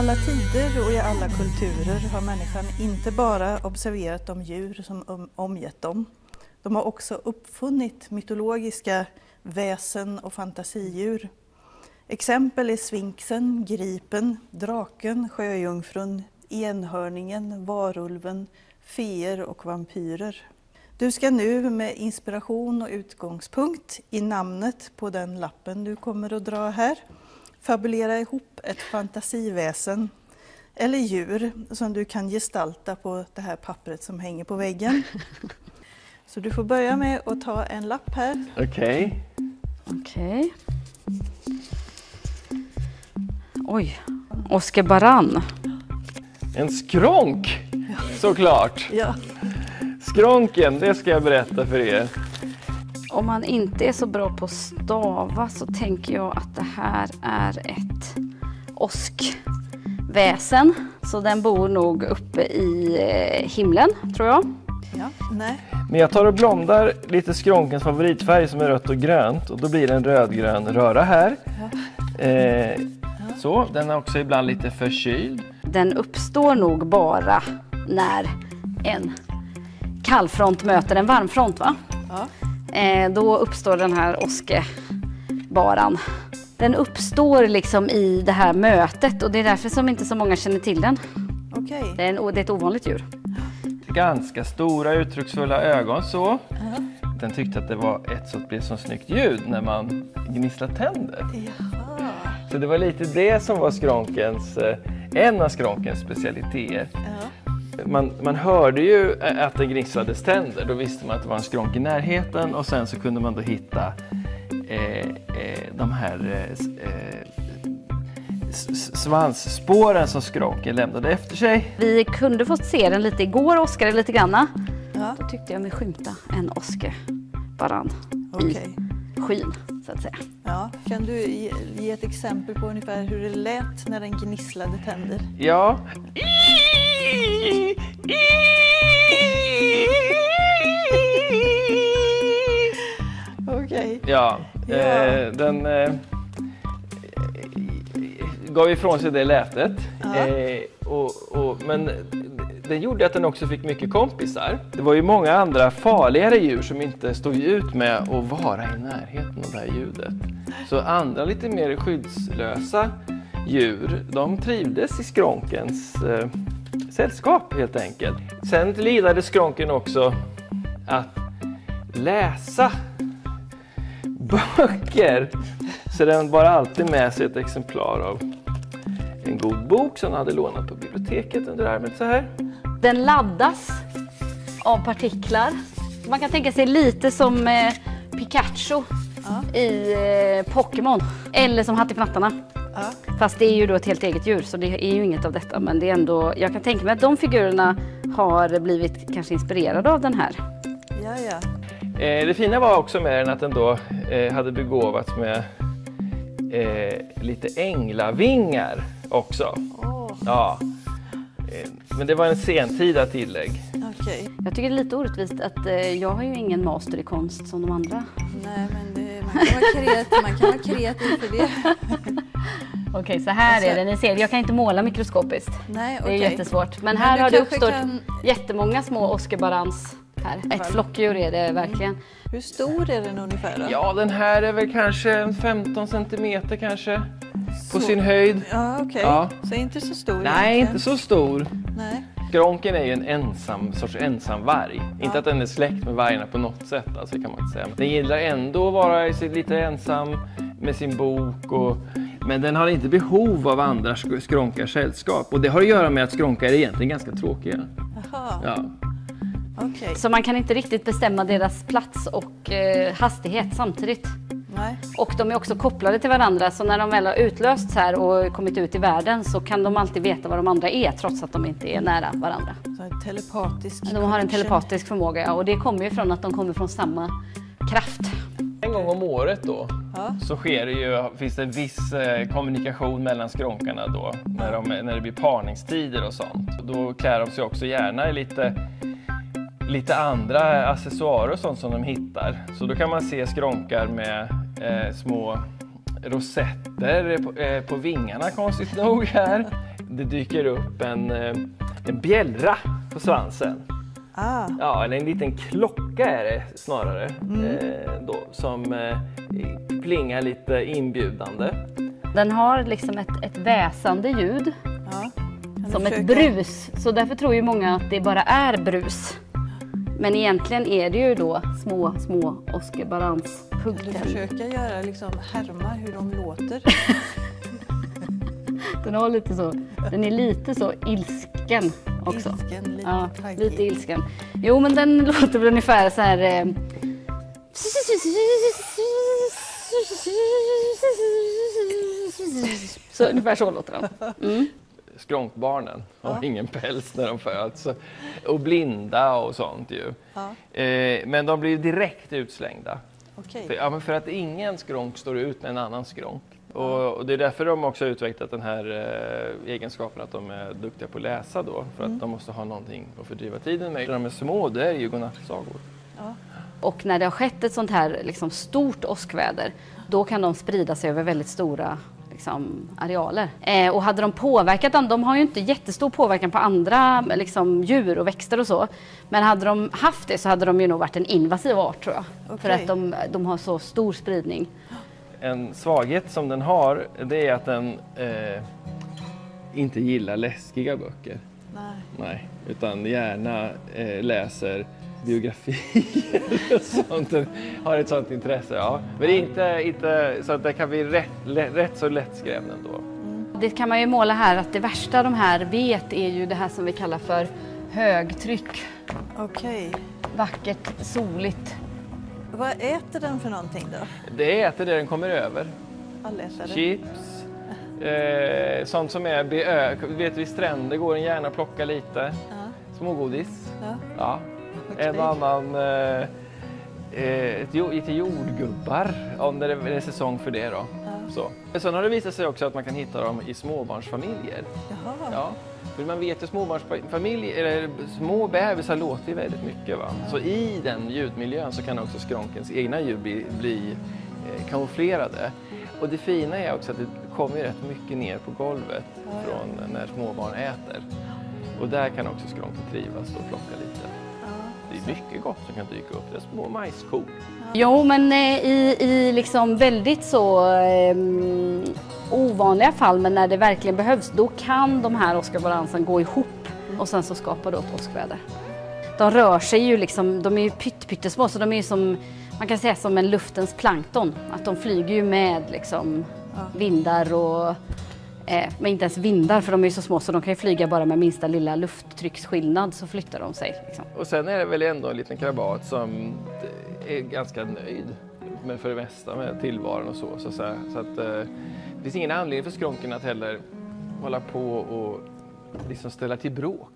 alla tider och i alla kulturer har människan inte bara observerat de djur som omgett dem. De har också uppfunnit mytologiska väsen och fantasidjur. Exempel är sfinxen, gripen, draken, sjöjungfrun, enhörningen, varulven, feer och vampyrer. Du ska nu med inspiration och utgångspunkt i namnet på den lappen du kommer att dra här fabulera ihop ett fantasiväsen eller djur som du kan gestalta på det här pappret som hänger på väggen. Så du får börja med att ta en lapp här. Okej. Okay. Okej. Okay. Oj, Oskar Baran. En skronk, såklart. Ja. Skronken, det ska jag berätta för er. Om man inte är så bra på att stava så tänker jag att det här är ett åskväsen. Så den bor nog uppe i eh, himlen, tror jag. Ja, nej. Men jag tar och blondar lite skronkens favoritfärg som är rött och grönt och då blir det en rödgrön röra här. Ja. Eh, så, den är också ibland lite förkyld. Den uppstår nog bara när en kallfront möter en varmfront va? Ja. Eh, då uppstår den här åskebaran. Den uppstår liksom i det här mötet och det är därför som inte så många känner till den. Okay. Det, är en, det är ett ovanligt djur. Ganska stora uttrycksfulla ögon så. Uh -huh. Den tyckte att det var ett så blev så snyggt ljud när man gnisslade tänder. Jaha. Så det var lite det som var skronkens, eh, en av skronkens specialiteter. Uh -huh man, man hörde ju att det gnisslades tänder. Då visste man att det var en skronk i närheten och sen så kunde man då hitta eh, eh, de här eh, svansspåren som skronken lämnade efter sig. Vi kunde fått se den lite igår, Oskar, lite granna. Ja. Då tyckte jag mig skymta en Oskar-varann okay. i skyn, så att säga. Ja. Kan du ge, ge ett exempel på ungefär hur det lät när den gnisslade tänder? Ja. Okej. Ja, ja. Eh, den eh, gav ifrån sig det lätet. Eh, och, och, men det gjorde att den också fick mycket kompisar. Det var ju många andra farligare djur som inte stod ut med att vara i närheten av det här ljudet. Så andra lite mer skyddslösa djur, de trivdes i skronkens eh, sällskap helt enkelt. Sen lidade skronken också att läsa böcker. Så den bar alltid med sig ett exemplar av en god bok som den hade lånat på biblioteket under armen så här. Den laddas av partiklar. Man kan tänka sig lite som eh, Pikachu ja. i eh, Pokémon eller som Hattifnattarna. Ja. Fast det är ju då ett helt eget djur så det är ju inget av detta. Men det är ändå, jag kan tänka mig att de figurerna har blivit kanske inspirerade av den här. Ja, ja. Eh, det fina var också med den att den då eh, hade begåvats med eh, lite änglavingar också. Oh. Ja. Eh, men det var en sentida tillägg. Okay. Jag tycker det är lite orättvist att eh, jag har ju ingen master i konst som de andra. Nej, men det, man, kan vara kreativ, man kan vara kreativ för det. Okej, okay, så här alltså, är det. Ni ser, jag kan inte måla mikroskopiskt. Nej, okay. Det är jättesvårt. Men här har det uppstått kan... jättemånga små Oscar Barans här. Ett flockdjur är det verkligen. Mm. Hur stor är den ungefär? Då? Ja, den här är väl kanske 15 centimeter kanske. På så. sin höjd. Ja, okej. Okay. Ja. Så inte så stor Nej, egentligen. inte så stor. Nej. Gronken är ju en ensam sorts ensamvarg. Ja. Inte att den är släkt med vargarna på något sätt, alltså, kan man inte säga. Den gillar ändå att vara lite ensam med sin bok. Och, men den har inte behov av andra skronkars sällskap. Och det har att göra med att skronkar är egentligen ganska tråkiga. Jaha. Ja. Okay. Så man kan inte riktigt bestämma deras plats och eh, hastighet samtidigt. Nej. Och de är också kopplade till varandra så när de väl har utlösts här och kommit ut i världen så kan de alltid veta var de andra är trots att de inte är nära varandra. Så en telepatisk De har en telepatisk förmåga ja, och det kommer ju från att de kommer från samma kraft. En gång om året då ja. så sker det ju, finns det en viss eh, kommunikation mellan skronkarna då när, de, när det blir parningstider och sånt. Då klär de sig också gärna i lite lite andra accessoarer och sånt som de hittar. Så då kan man se skronkar med eh, små rosetter på, eh, på vingarna konstigt nog här. Det dyker upp en, eh, en bjällra på svansen. Ah, Ja, eller en liten klocka är det snarare. Eh, då, som eh, plingar lite inbjudande. Den har liksom ett, ett väsande ljud, ja. Som ett försöka- brus. Så därför tror ju många att det bara är brus. Men egentligen är det ju då små, små Oscar du försöka göra liksom härma hur de låter? Den, har lite så, den är lite så ilsken också. Ilsken, lite Ja, lite ilsken. Jo, men den låter väl ungefär så här... Eh... Så ungefär så låter den. Mm. Skronkbarnen har Ja. ingen päls när de föds. Och blinda och sånt ju. Ja, Eh, men de blir direkt utslängda. okej. För, ja, men för att ingen skronk står ut med en annan skronk. Och, och det är därför de också har utvecklat den här eh, egenskapen att de är duktiga på att läsa då. För att de måste ha någonting att fördriva tiden med. När de är små, det är ju godnattsagor. Ja. Och när det har skett ett sånt här liksom, stort åskväder, då kan de sprida sig över väldigt stora liksom, arealer. Eh, och hade de påverkat dem, de har ju inte jättestor påverkan på andra liksom, djur och växter och så. Men hade de haft det så hade de ju nog varit en invasiv art tror jag. För Okej. att de, de har så stor spridning. En svaghet som den har, det är att den eh, inte gillar läskiga böcker. Nej. Nej, utan gärna eh, läser biografier och sånt. Har ett sånt intresse, ja. Men inte, inte så att det kan bli rätt, rätt så lättskrämd ändå. Det kan man ju måla här att det värsta de här vet är ju det här som vi kallar för högtryck. Okej. Vackert, soligt. Vad äter den för någonting då? Det äter det den kommer över. Allätare? Chips, eh, sånt som är vet, vid stränder går den gärna plocka lite. Ja. Smågodis. Ja. Ja. En och annan eh, eh, ett, lite jordgubbar om det är, säsong för det. Då. Ja. Så. Sen har det visat sig också att man kan hitta dem i småbarnsfamiljer. Jaha. Ja. För man vet ju småbarnsfamiljer, eller små bebisar låter ju väldigt mycket. Va? Så i den ljudmiljön så kan också skronkens egna ljud bli, bli eh, kamouflerade. Och det fina är också att det kommer rätt mycket ner på golvet från när småbarn äter. Och där kan också skronken trivas och plocka lite. Det är mycket gott som kan dyka upp. Det är små majskorn. Jo, men eh, i, i liksom väldigt så eh, ovanliga fall, men när det verkligen behövs, då kan de här Oscarbalansen gå ihop och sen så skapar det ett åskväder. De rör sig ju liksom, de är ju pytt, pyttesmå, så de är ju som, man kan säga som en luftens plankton. Att de flyger ju med liksom vindar och, eh, men inte ens vindar för de är ju så små så de kan ju flyga bara med minsta lilla lufttrycksskillnad så flyttar de sig. Liksom. Och sen är det väl ändå en liten krabat som är ganska nöjd med för det mesta med tillvaron och så. Så, så, så att, eh, det finns ingen anledning för skronken att heller hålla på och liksom ställa till bråk.